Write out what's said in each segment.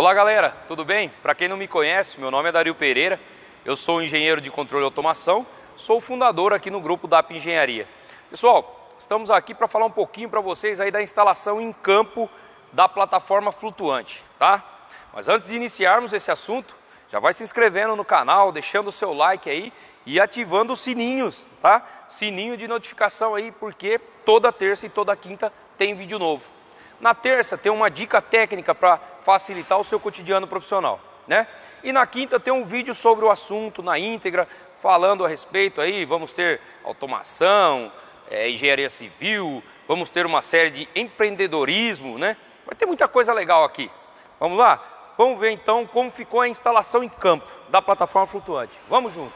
Olá galera, tudo bem? Para quem não me conhece, meu nome é Dario Pereira, eu sou engenheiro de controle e automação, sou fundador aqui no grupo DAP Engenharia. Pessoal, estamos aqui para falar um pouquinho para vocês aí da instalação em campo da plataforma flutuante, tá? Mas antes de iniciarmos esse assunto, já vai se inscrevendo no canal, deixando o seu like aí e ativando os sininhos, tá? Sininho de notificação aí, porque toda terça e toda quinta tem vídeo novo. Na terça tem uma dica técnica para facilitar o seu cotidiano profissional, né? E na quinta tem um vídeo sobre o assunto na íntegra, falando a respeito aí, vamos ter automação, é, engenharia civil, vamos ter uma série de empreendedorismo, né? Vai ter muita coisa legal aqui. Vamos lá? Vamos ver então como ficou a instalação em campo da plataforma flutuante. Vamos junto.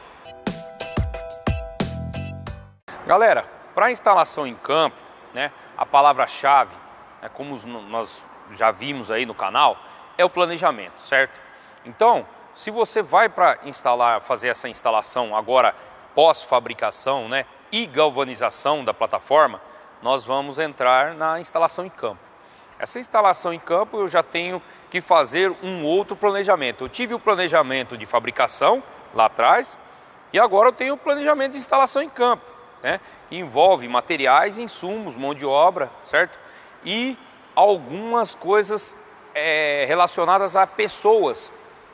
Galera, para instalação em campo, né, a palavra-chave é como nós já vimos aí no canal, é o planejamento, certo? Então, se você vai para instalar, fazer essa instalação agora pós-fabricação, né, e galvanização da plataforma, nós vamos entrar na instalação em campo. Essa instalação em campo eu já tenho que fazer um outro planejamento. Eu tive o planejamento de fabricação lá atrás e agora eu tenho o planejamento de instalação em campo, né? envolve materiais, insumos, mão de obra, certo? E algumas coisas é, relacionadas a pessoas,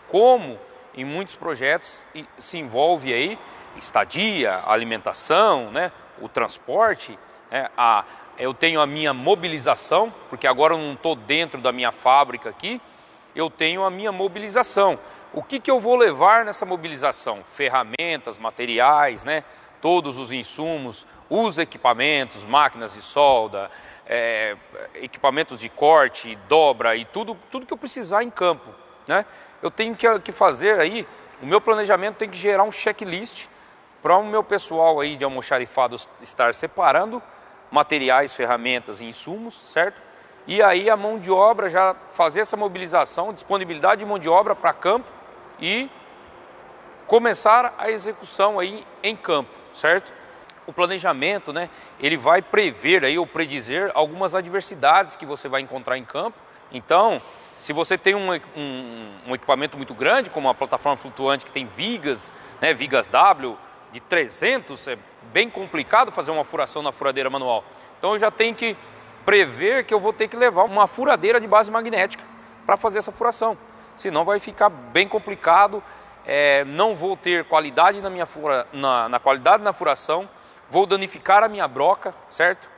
como em muitos projetos se envolve aí estadia, alimentação, né, o transporte, é, a, eu tenho a minha mobilização, porque agora eu não estou dentro da minha fábrica aqui, eu tenho a minha mobilização. O que, que eu vou levar nessa mobilização? Ferramentas, materiais, né? Todos os insumos, os equipamentos, máquinas de solda, é, equipamentos de corte, dobra e tudo, tudo que eu precisar em campo. Né? Eu tenho que, que fazer aí, o meu planejamento tem que gerar um checklist para o meu pessoal aí de almoxarifado estar separando materiais, ferramentas e insumos, certo? E aí a mão de obra já fazer essa mobilização, disponibilidade de mão de obra para campo e começar a execução aí em campo certo? O planejamento, né, ele vai prever aí ou predizer algumas adversidades que você vai encontrar em campo. Então, se você tem um, um, um equipamento muito grande, como uma plataforma flutuante que tem vigas, né, vigas W de 300, é bem complicado fazer uma furação na furadeira manual. Então, eu já tenho que prever que eu vou ter que levar uma furadeira de base magnética para fazer essa furação. Senão vai ficar bem complicado é, não vou ter qualidade na minha fura, na, na, qualidade na furação, vou danificar a minha broca, certo?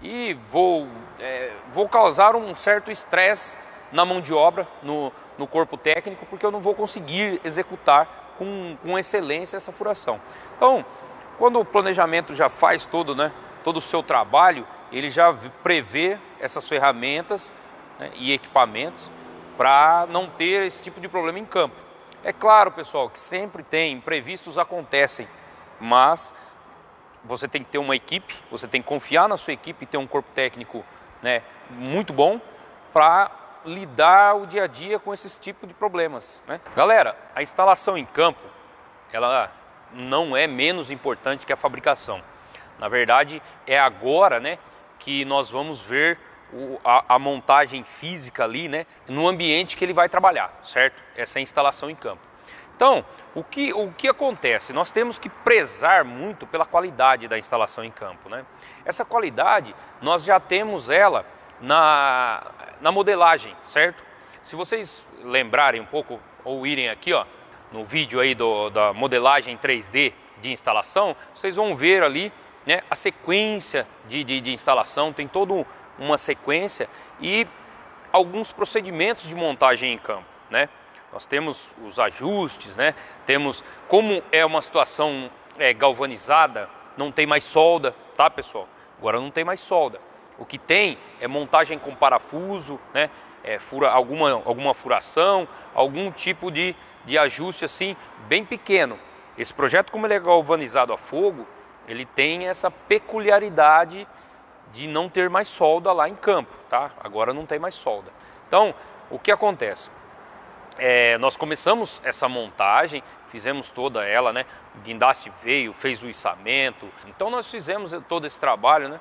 E vou, é, vou causar um certo estresse na mão de obra, no, no corpo técnico, porque eu não vou conseguir executar com, com excelência essa furação. Então, quando o planejamento já faz todo, né, todo o seu trabalho, ele já prevê essas ferramentas né, e equipamentos para não ter esse tipo de problema em campo. É claro, pessoal, que sempre tem, imprevistos acontecem, mas você tem que ter uma equipe, você tem que confiar na sua equipe e ter um corpo técnico né, muito bom para lidar o dia a dia com esses tipos de problemas. Né? Galera, a instalação em campo, ela não é menos importante que a fabricação. Na verdade, é agora né, que nós vamos ver a, a, montagem física ali, né, no ambiente que ele vai trabalhar, certo? Essa é instalação em campo. Então, o que, o que acontece? Nós temos que prezar muito pela qualidade da instalação em campo, né? Essa qualidade, nós já temos ela na, na modelagem, certo? Se vocês lembrarem um pouco, ou irem aqui, ó, no vídeo aí do, da modelagem 3D de instalação, vocês vão ver ali né, a sequência de, de, de instalação, tem todo uma sequência e alguns procedimentos de montagem em campo, né? Nós temos os ajustes, né? Temos como é uma situação é, galvanizada, não tem mais solda, tá, pessoal? Agora não tem mais solda. O que tem é montagem com parafuso, né? É, fura, alguma, alguma furação, algum tipo de, de ajuste assim bem pequeno. Esse projeto, como ele é galvanizado a fogo, ele tem essa peculiaridade de não ter mais solda lá em campo, tá? Agora não tem mais solda. Então, o que acontece? É, nós começamos essa montagem, fizemos toda ela, né? O guindaste veio, fez o içamento. Então nós fizemos todo esse trabalho, né?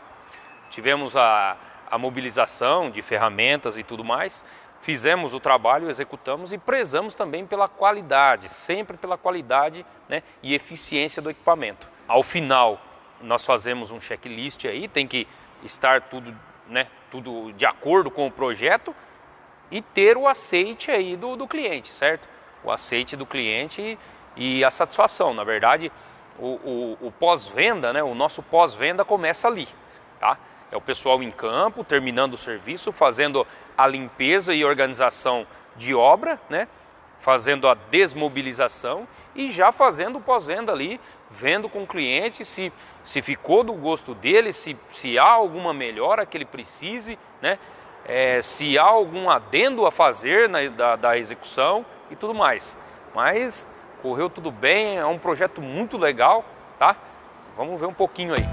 Tivemos a, a mobilização de ferramentas e tudo mais. fizemos o trabalho, executamos e prezamos também pela qualidade, sempre pela qualidade né, e eficiência do equipamento. Ao final, nós fazemos um checklist aí, tem que estar tudo, né, tudo de acordo com o projeto e ter o aceite aí do, do cliente, certo? O aceite do cliente e, e a satisfação. Na verdade, o, o, o pós-venda, né, o nosso pós-venda começa ali, tá? É o pessoal em campo, terminando o serviço, fazendo a limpeza e organização de obra, né? Fazendo a desmobilização e já fazendo o pós-venda ali, vendo com o cliente se, se ficou do gosto dele, se, se há alguma melhora que ele precise, né? É, se há algum adendo a fazer na, da, da execução e tudo mais. Mas correu tudo bem, é um projeto muito legal, tá? Vamos ver um pouquinho aí.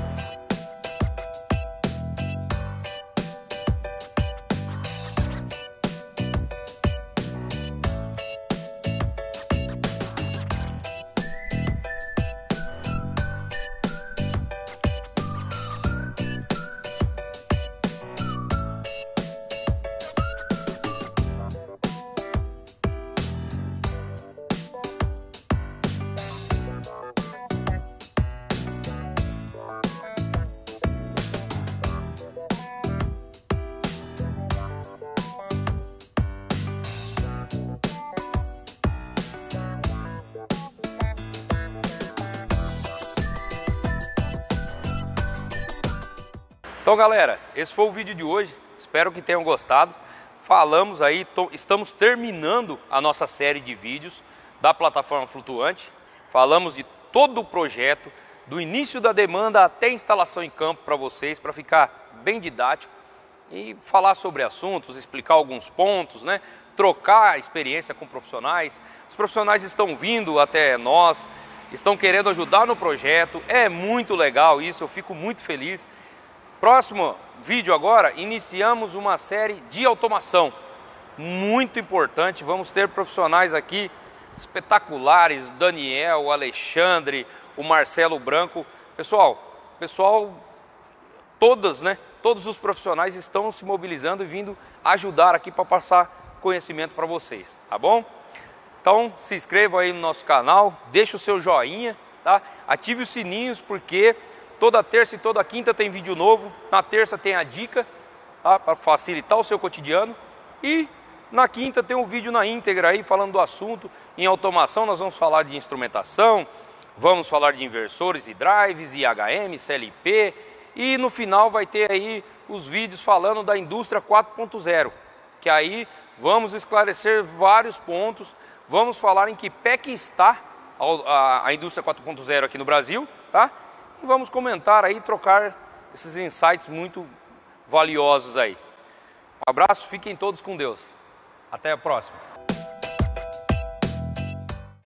Então, galera, esse foi o vídeo de hoje. Espero que tenham gostado. Falamos aí, estamos terminando a nossa série de vídeos da plataforma flutuante. Falamos de todo o projeto, do início da demanda até a instalação em campo para vocês, para ficar bem didático e falar sobre assuntos, explicar alguns pontos, né? trocar experiência com profissionais. Os profissionais estão vindo até nós, estão querendo ajudar no projeto. É muito legal isso, eu fico muito feliz. Próximo vídeo agora, iniciamos uma série de automação. Muito importante, vamos ter profissionais aqui espetaculares, Daniel, o Alexandre, o Marcelo Branco. Pessoal, pessoal, todas, né? Todos os profissionais estão se mobilizando e vindo ajudar aqui para passar conhecimento para vocês, tá bom? Então, se inscreva aí no nosso canal, deixa o seu joinha, tá? Ative os sininhos porque Toda terça e toda quinta tem vídeo novo. Na terça tem a dica tá? para facilitar o seu cotidiano. E na quinta tem um vídeo na íntegra aí falando do assunto. Em automação nós vamos falar de instrumentação, vamos falar de inversores e drives, IHM, CLP. E no final vai ter aí os vídeos falando da indústria 4.0, que aí vamos esclarecer vários pontos, vamos falar em que pé que está a, a, a indústria 4.0 aqui no Brasil, tá? E vamos comentar aí, trocar esses insights muito valiosos aí. Um abraço, fiquem todos com Deus. Até a próxima.